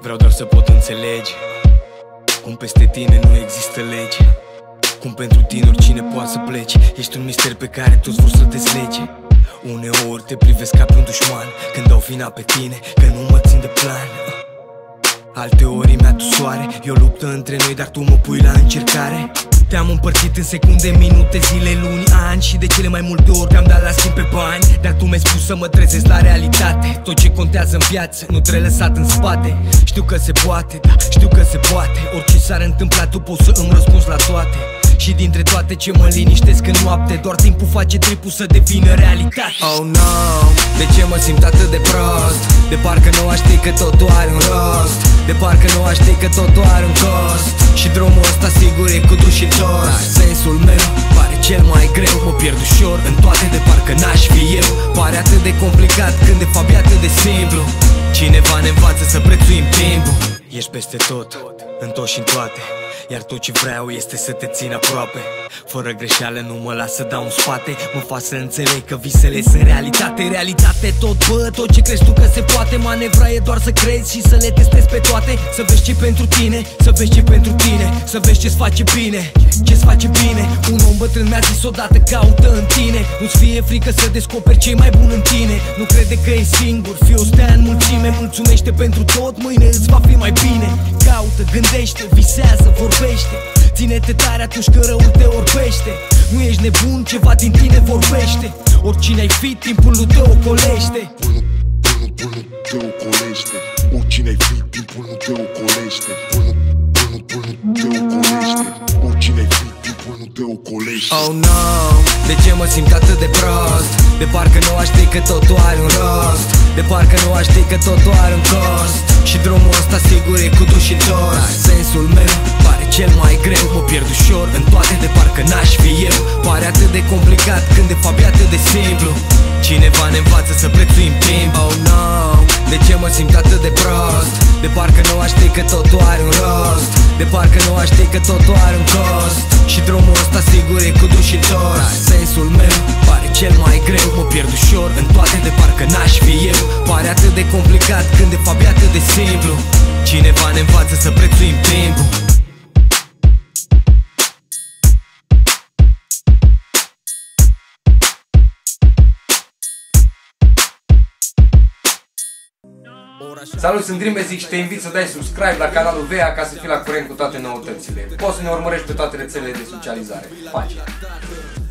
Vreau doar să pot înțelege Cum peste tine nu există lege. Cum pentru tine oricine poate să plece. Ești un mister pe care toți vor să deslege Uneori te privesc ca pe un dușman Când dau vina pe tine Că nu mă țin de plan. Alte ori mi-a soare E o luptă între noi, dar tu mă pui la încercare. Te-am împărțit în secunde, minute, zile, luni, ani Și de cele mai multe ori te-am dat la schimb pe bani Dar tu mi-ai spus să mă trezesc la realitate. Tot ce contează în viață nu trebuie lăsat în spate. Știu că se poate, da, știu că se poate. Orice s-ar întâmpla tu poți să îmi răspunzi la toate. Și dintre toate ce mă liniștesc în noapte Doar timpul face tripul să devină realitate. Oh no, de ce mă simt atât de prost? De parcă nu aș ști că totul are un rost. De parcă nu aș ști că totul are un cost. Și drumul ăsta sigur e cu dușitor. Dar sensul meu pare cel mai greu. Mă pierd ușor în toate de parcă n-aș fi eu. Pare atât de complicat când de fapt e atât de simplu. Cineva ne învață să prețuim timpul. Ești peste tot, în tot și în toate. Iar tot ce vreau este să te țin aproape. Fără greșeală nu mă las să dau în spate. Mă fac să înțeleg că visele sunt realitate. Realitate tot, bă, tot ce crezi tu că se poate. Manevra e doar să crezi și să le testezi pe toate. Să vezi ce pentru tine, să vezi ce pentru tine. Să vezi ce-ți face bine, ce-ți face bine. Un om bătrân mi-a zis odată caută în tine. Nu-ți fie frică să descoperi ce mai bun în tine. Nu crede că e singur, fii o stea în mulțime. Mulțumește pentru tot, mâine îți va fi mai bine Caută, gândește, visează, vorbește. Vorbește Ține-te tare atunci când răul te orbește. Nu ești nebun, ceva din tine vorbește. Oricine ai fi, timpul nu te ocolește. Bunul, bunul, te ocolește. Oricine ai fi, timpul nu te ocolește. Bunul, bunul, bunul, te ocolește. Oricine ai fi, timpul nu te ocolește. Oh no, de ce mă simt atât de prost? De parcă nu aș ști că totul are un rost. De parcă nu aș ști că totul are un cost Și drumul ăsta sigur e cu dușitor Sensul meu pare cel mai greu. Mă pierd ușor în toate de parcă n-aș fi eu. Pare atât de complicat când de fapt e atât de simplu. Cineva ne învață să prețuim timp. Oh no, de ce mă simt atât de prost? De parcă nu aș ști că totul are un rost. De parcă nu aș ști că totul are un cost. Și drumul ăsta sigur e cu dușitor Sensul meu pare cel mai greu. Mă pierd ușor în toate de parcă n-aș fi eu. Pare atât de complicat când de fapt e atât de simplu Cineva ne învață să prețuim timpul Salut, sunt Dream și te invit să dai subscribe la canalul VEA ca să fii la curent cu toate noutățile. Poți să ne urmărești pe toate rețelele de socializare. Pace!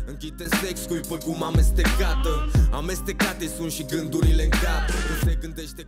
Închide sex cu cum amestecată Amestecate sunt și gândurile în cap Nu se gândește